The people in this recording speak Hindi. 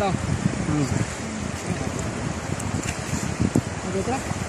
കേട്ടോ ഓക്കെ